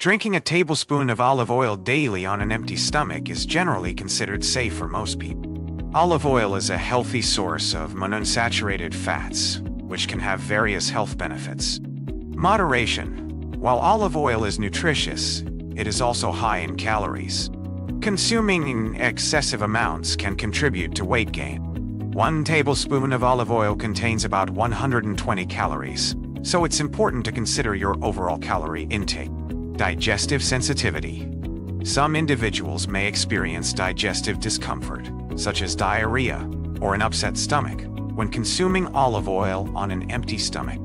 Drinking a tablespoon of olive oil daily on an empty stomach is generally considered safe for most people. Olive oil is a healthy source of monounsaturated fats, which can have various health benefits. Moderation. While olive oil is nutritious, it is also high in calories. Consuming in excessive amounts can contribute to weight gain. One tablespoon of olive oil contains about 120 calories, so it's important to consider your overall calorie intake. Digestive sensitivity. Some individuals may experience digestive discomfort, such as diarrhea or an upset stomach, when consuming olive oil on an empty stomach.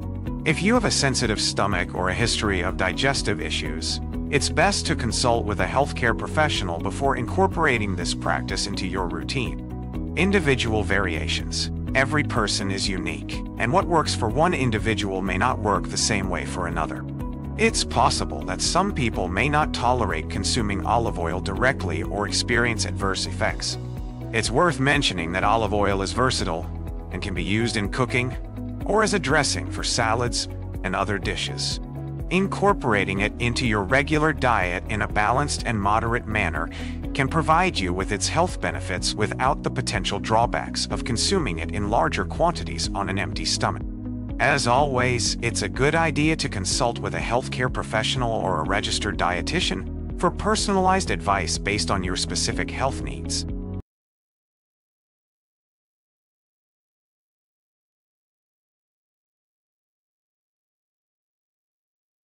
If you have a sensitive stomach or a history of digestive issues, it's best to consult with a healthcare professional before incorporating this practice into your routine. Individual variations. Every person is unique, and what works for one individual may not work the same way for another. It's possible that some people may not tolerate consuming olive oil directly or experience adverse effects. It's worth mentioning that olive oil is versatile and can be used in cooking or as a dressing for salads and other dishes. Incorporating it into your regular diet in a balanced and moderate manner can provide you with its health benefits without the potential drawbacks of consuming it in larger quantities on an empty stomach. As always, it's a good idea to consult with a healthcare professional or a registered dietitian for personalized advice based on your specific health needs.